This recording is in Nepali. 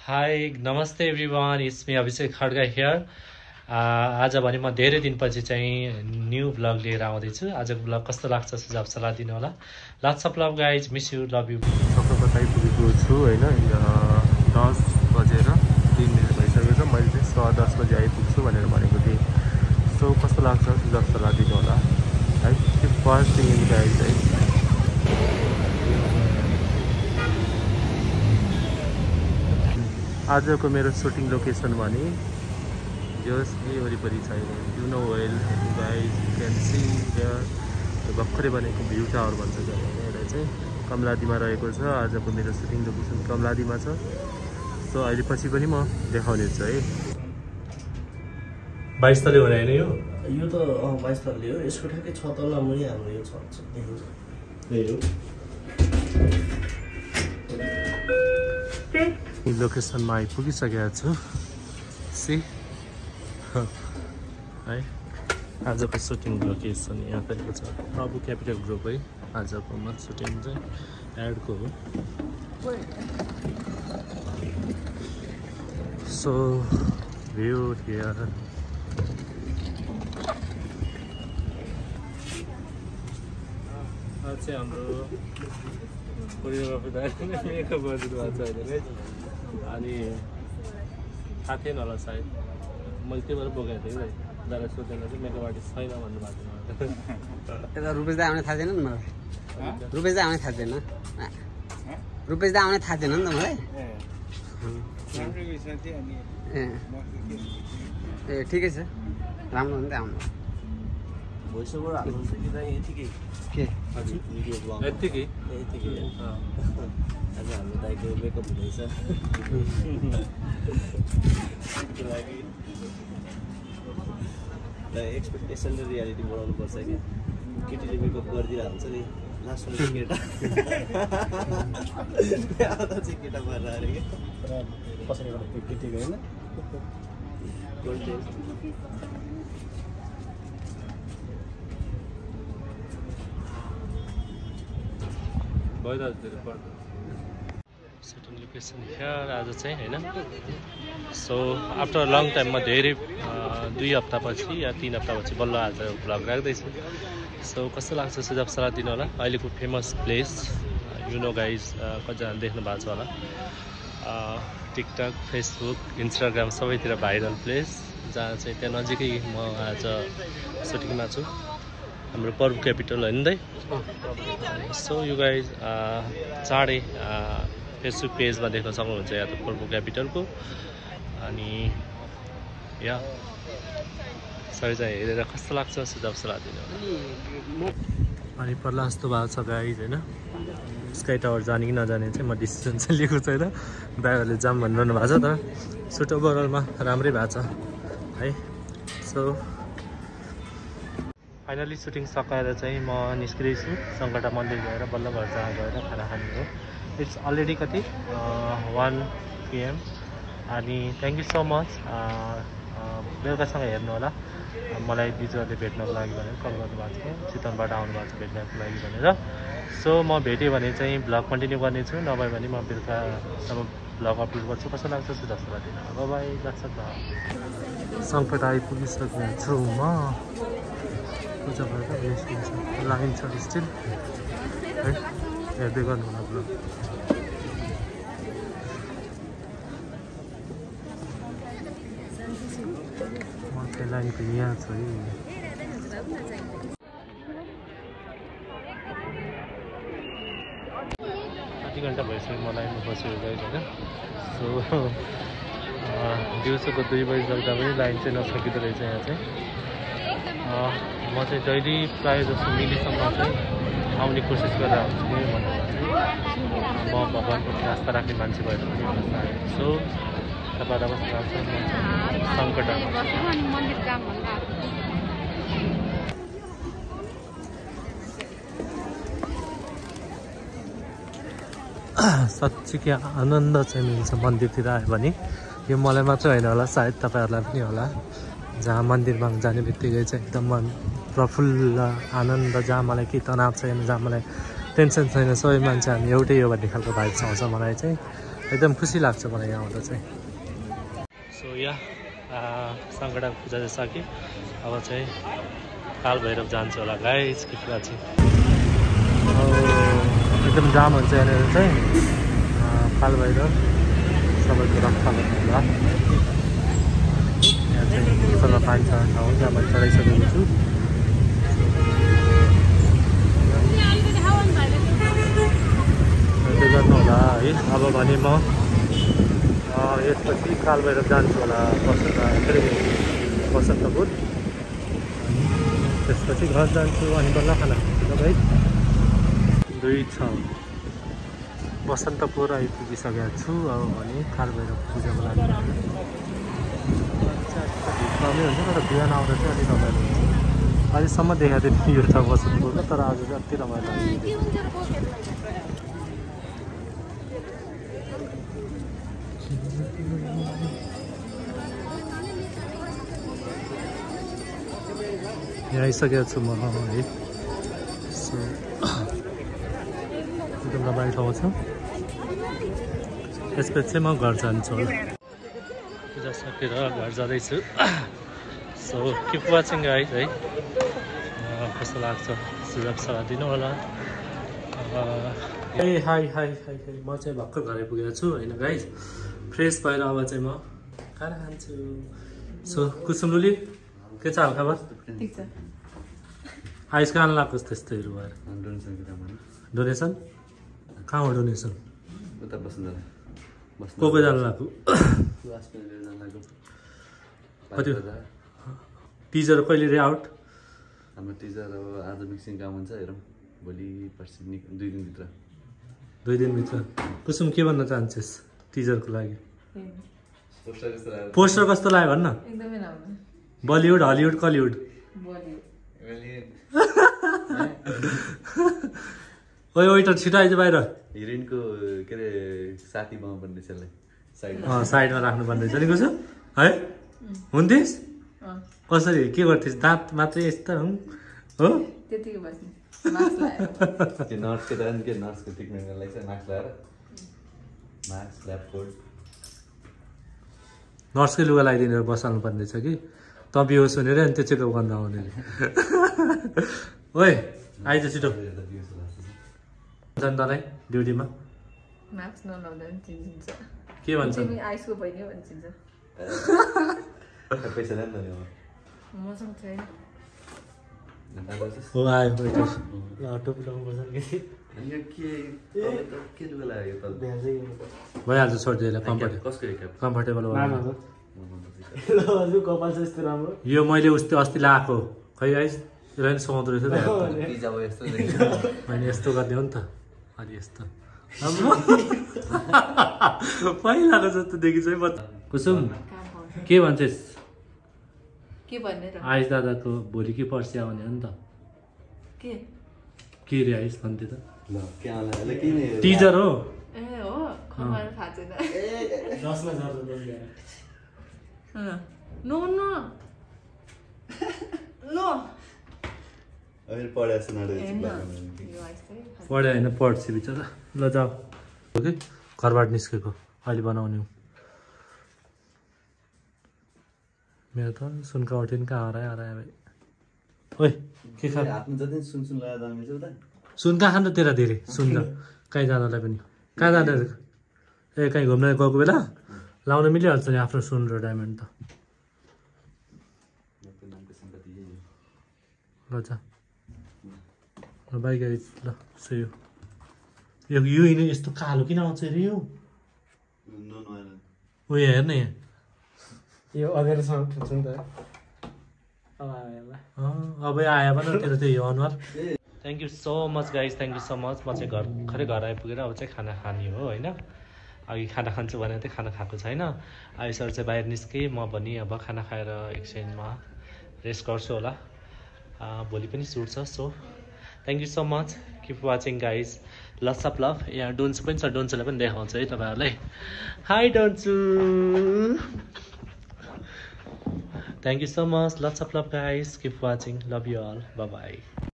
हाई नमस्ते every one it's me Abhishek Khadga here आज भने म धेरै दिनपछि चाहिँ न्यू ब्लग लिएर आउँदैछु। आजको ब्लग कस्तो लाग्छ सुझाव सल्लाह दिनु होला। Lots of love guys miss you love you सबै आइपुगेको छु होइन? दस बजेर तिन मिनट भइसकेको छ। मैले चाहिँ सवा दस बजी आइपुग्छु भनेर भनेको थिएँ। सो कस्तो लाग्छ सुझाव सल्लाह दिनु होला? है त्यो फर्स्ट थिङ गाइज है आजको मेरो सुटिङ लोकेसन भने जस यही वरिपरि छैन। You know well guys can see here भर्खरै बनेको भ्यू टावर भन्छ एउटा चाहिँ कमलादीमा रहेको छ। आजको मेरो सुटिङ लोकेसन कमलादीमा छ। सो अहिले पछि पनि म देखाउने छु है। बाइस तले भने होइन यो? यो त अँ बाइस तलले हो। यसको ठ्याक्कै छ तल्ला मुनि हाम्रो यो छ। लोकेसनमा आइपुगिसकेको छु। सी है? आजको सुटिङ लोकेसन यहाँ रहेको छ। प्रभु क्यापिटल ग्रुप है। आजकोमा सुटिङ चाहिँ एडको हो। सो भ्यू हियर चाहिँ हाम्रो कोरियोग्राफी नै मेकअप गरिदिनु भएको छ अहिले। अनि थाहा थिएन होला सायद मैले त्यही भएर बोकेको थिएँ कि दादा सोधेर चाहिँ मेकअप आर्टिस्ट छैन भन्नुभएको थियो मलाई यता रुपेश दा आउने थाहा थिएन नि मलाई रुपेश दा आउने थाहा थिएन रुपेश दा आउने थाहा थिएन नि त मलाई ए ए ठिकै छ राम्रो हो नि त आउनु भोइस ओभर हाल्नुहुन्छ कि? दाइ यतिकै के? यतिकै। आज हाम्रो दाइको मेकअप हुँदैछ। एक्सपेक्टेसन र रियालिटी कि केटीले मेकअप गरिदिएर हुन्छ नि लास्टमा केटा। चाहिँ केटा भएर अरे केटीको होइन लोकेसन हियर आज चाहिँ होइन? सो आफ्टर लङ टाइममा धेरै अ, दुई हप्तापछि या तिन हप्तापछि बल्ल आज भ्लग राख्दैछु। सो कस्तो लाग्छ सुझाव सल्लाह दिनु होला? अहिलेको फेमस प्लेस युनो गाइज कतिजना देख्नु भएको छ होला। टिकटक फेसबुक इन्स्टाग्राम सबैतिर भाइरल प्लेस जहाँ चाहिँ त्यहाँ नजिकै म आज सुटिङमा छु। हाम्रो पर्व क्यापिटल होइन सो यु गाइज चाँडै फेसबुक पेजमा देख्न सक्नुहुन्छ या त पर्व क्यापिटलको। अनि या। सबैजना हेरेर कस्तो लाग्छ सुझाव सल्लाह दिनु। अनि पर्ला जस्तो भएको छ गाइज होइन? स्काई टावर जाने कि नजाने चाहिँ म डिसिजन चाहिँ लिएको छैन। ड्राइभरले जाम भनिरहनु भएको छ तर सुट ओभरअलमा राम्रै भएको छ। है? सो फाइनली सुटिङ सकाएर चाहिँ म निस्किँदैछु। सङ्कटा मन्दिर गएर बल्ल घर जहाँ गएर खाना खाने हो। इट्स अलरेडी कति वान पिएम अनि थ्याङ्क यू सो मच बेलुकासँग हेर्नु होला मलाई दिजुहरूले भेट्नको लागि भनेर कल गर्नुभएको थियो चितवनबाट आउनुभएको छ भेट्नको लागि भनेर सो म भेटेँ भने चाहिँ भ्लग कन्टिन्यू गर्नेछु नभए भने म बेलुकासम्म भ्लग अपलोड गर्छु कस्तो लाग्छ सुझाव सल्लाह दिनु बाई लाग्छ त सङ्कट आइपुगिसकेको छु म पूजा भएर लाइन छ स्टिल है हेर्दै गर्नु त्यो लाइनको यहाँ छु आधी घन्टा भइसक्यो म बसेको गएँ होइन? सो दिउँसोको दुई बजी जग्दा पनि लाइन चाहिँ नसकिँदो रहेछ यहाँ चाहिँ। म चाहिँ जहिले प्रायः जस्तो मिलिसम्म चाहिँ आउने कोसिस गरेर आउँछु भनेर। म भगवान्प्रति आस्था राख्ने मान्छे भएर सो तपाईँहरूलाई कस्तो लाग्छ भन्दा साँच्चीकै आनन्द चाहिँ मिल्छ मन्दिरतिर आयो भने। यो मलाई मात्रै होइन होला सायद तपाईँहरूलाई पनि होला। जहाँ मन्दिरमा जाने बित्तिकै चाहिँ एकदम मन प्रफुल्ल आनन्द जहाँ मलाई केही तनाव छैन जहाँ मलाई टेन्सन छैन सबै मान्छे हामी एउटै हो भन्ने खालको भाइब्स आउँछ मलाई चाहिँ। एकदम खुसी लाग्छ मलाई यहाँ आउँदा चाहिँ। सो या सङ्कटा पूजा चाहिँ सकेँ अब चाहिँ काल भैरव जान्छु होला गाइस कि कुरा चाहिँ एकदम जाम हुन्छ यहाँनिर चाहिँ। काल भैरव सबैको रक्षा गर्नु होला। यहाँ चाहिँ पानी चढाउने ठाउँ जहाँ मैले चढाइसकेको छु। गर्नु होला है? अब भने म यसपछि भैरव जान्छु होला बसन्त के अरे बसन्तपुर त्यसपछि घर जान्छु अनि बल्ल खाना भाइ। दुई छ। बसन्तपुर आइपुगिसकेको छु अब भने काल भैरव पूजाको लागि। रमाइलो हुन्छ तर बिहान आउँदा चाहिँ अलिक रमाइलो हुन्छ। अहिलेसम्म देखाएको थिएँ यो ठाउँ तर आज चाहिँ अति रमाइलो यहाँ आइसकेको छु म है सो एकदम रमाइलो ठाउँ छ त्यसपछि चाहिँ म घर जान्छु पूजा सकेर घर जाँदैछु सो किप वाचिङ गाइज है कस्तो लाग्छ सुझाव सल्लाह दिनु होला ए हाई हाई हाई हाई म चाहिँ भर्खर घर आइपुगेको छु होइन गाइज फ्रेस भएर अब चाहिँ म खाना खान्छु सो कुसुम लुली के छ हालखबर ठिक छ आयुष कहाँ लगाएको त्यस्तैहरू भएर डोनेसन कहाँ हो डोनेसन उता बस्नु को को जानु लगाएको कति टिचर कहिले रे आउट हाम्रो टिचर अब आज मिक्सिङ काम हुन्छ हेरौँ भोलि पर्सि निक दुई दिनभित्र दुई दिनभित्र कुसुम के भन्न चाहन्छस् टिचरको लागि? पोस्टर कस्तो लाग्यो भन्न? एकदमै राम्रो। Bollywood Hollywood Kollywood. बलिउड। ओइ वेटर छिटो आइज बाहिर। हिरोइनको के अरे साथी बनाउनु पर्ने यसलाई। साइडमा। राख्नु पर्ने रहेछ नि कुसुम है? हुन्थिस्? कसरी के गर्थ्यस् दाँत मात्रै यस्तो हुँ? हो त्यो नर्सको त के नर्सको ट्रिटमेन्ट गर्नलाई चाहिँ मास्क लगाएर मास्क ल्याब कोड नर्सकै लुगा लगाइदिएर बसाल्नु पर्ने रहेछ कि? त बिहोस हुने रे अनि त्यो चेकअप गर्न आउने ओइ आइज छिटो। जनतालाई ड्युटीमा? मास्क नलाउँदा पनि चिन्छ के आइसको बहिनी चिन्छ। पैसा ल्याउनु नि अब मसँग छैन। हो आयो टोपी लगाउनुपर्छ भइहाल्छ कम्फर्टेबल कम्फर्टेबल राम्रो यो मैले उस्तो अस्ति लगाएको खै आइस यसलाई नि सुहाउँदो रहेछ मैले यस्तो गर्ने हो नि त। अनि यस्तो। पहिलाको जस्तो देखिन्छ है म कुसुम के भन्छस्? के भन्ने र आइस दादाको भोलि कि पर्सि आउने हो नि त। के? के रे आइस भन्थे त? ल के आउला यसलाई के नै टिचर हो। ए खबर थाहा छैन। No no. नो। पढ्यो होइन पढ्छ बिचरा। ल जाऊ। हो कि घरबाट निस्केको। अहिले बनाउने हो मेरो त सुनका उठिन कहाँ हरायो हरायो भाइ ओइ के खा सुन सुन सुन कहाँ खानु तेरा धेरै सुन त। कहीँ जानलाई पनि। कहाँ जाने ए कहीँ घुम्न गएको बेला? लाउन मिलिहाल्छ नि आफ्नो सुन र डायमन्ड त। ल जा। ल ल सो यो यिनी यस्तो कालो किन आउँछ अरे यो? नो नो उयो हेर्न। यहाँ यो अँध्यारोसँग ठुल्छ नि त अब आयो भने तेरो त्यही हो अनुहार। Thank you so much guys thank you so much म चाहिँ घर भर्खरै घर आइपुगेर अब चाहिँ खाना खाने हो होइन? अघि खाना खान्छु भनेर चाहिँ खाना खाएको छैन। आइसर चाहिँ बाहिर निस्केँ म पनि अब खाना खाएर एकछिनमा रेस्ट गर्छु होला। भोलि पनि सुट छ so thank you so much keep watching guys lots of love यहाँ डोन्सु पनि छ डोन्सुलाई पनि देखाउँछु है तपाईँहरूलाई। Hi Donsu. Thank you so much. Lots of love, guys. Keep watching. Love you all. Bye bye.